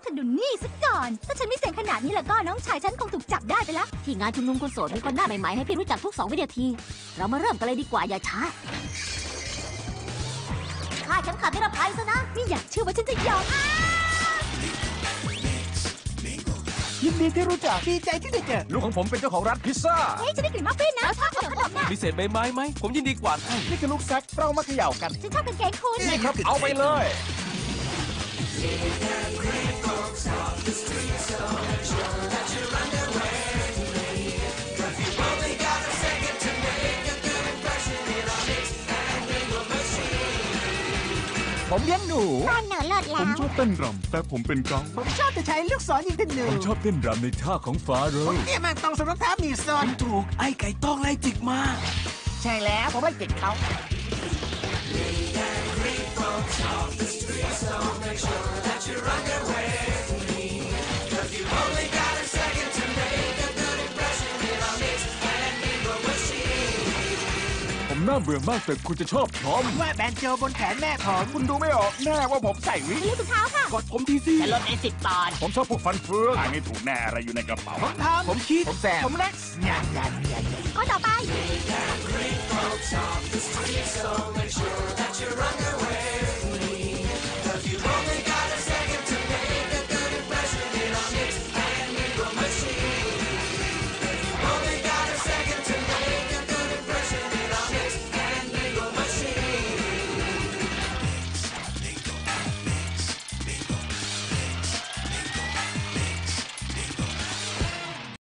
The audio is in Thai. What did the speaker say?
เธอดูนี่ซะก่อน ถ้าฉันไม่เสียงขนาดนี้แล้วก็น้องชายฉันคงถูกจับได้ไปแล้ว ที่งานชุมนุมคนโสดมีคนหน้าใหม่ๆให้พี่รู้จักทุกสองวินาที เรามาเริ่มกันเลยดีกว่าอย่าช้าข้าดเข็มขัดนิรภัยซะนะไม่อยากเชื่อว่าฉันจะยอมอ้ายินดีที่รู้จักดีใจที่ได้เจอลูกของผมเป็นเจ้าของร้านพิซซ่าเฮ้ยฉันได้กลิ่นมัฟฟินนะชอบขนมน่ะมีเศษใบไม้ไหม ผมยินดีกวาดให้นี่คือลูกแซกเรามาเขย่ากันฉันชอบกางเกงคุณนี่ครับเอาไปเลย ผมเลี้ยงหนูตอนหนูเลิศผแล้มว ชอบเต้นรำแต่ผมเป็นกังผมชอบจะใช้ลูกศรยิงธนูผมชอบเต้นรำในท่าของฟ้าเลผมยเนี่ยมันตรงสำรองเท้ามีโซนถูก ไอ้ไก่ต้องไล่จิกมา ใช่แล้วผมไล่เก็บเขา ผมน่าเบื่อมากแต่คุณจะชอบพร้อมว่าแบนโจบนแขนแม่ผมคุณดูไม่ออกแน่ว่าผมใส่วิกเลือกถุงเท้าค่ะ กดผมทีสิจะลดในสิบตอน ผมชอบพวกฟันเฟืองอ่านไม่ถูกแน่อะไรอยู่ในกระเป๋า ผมทอมผมคิด ผมแซมผมเล็กซ์ยันยันยันข้อต่อไป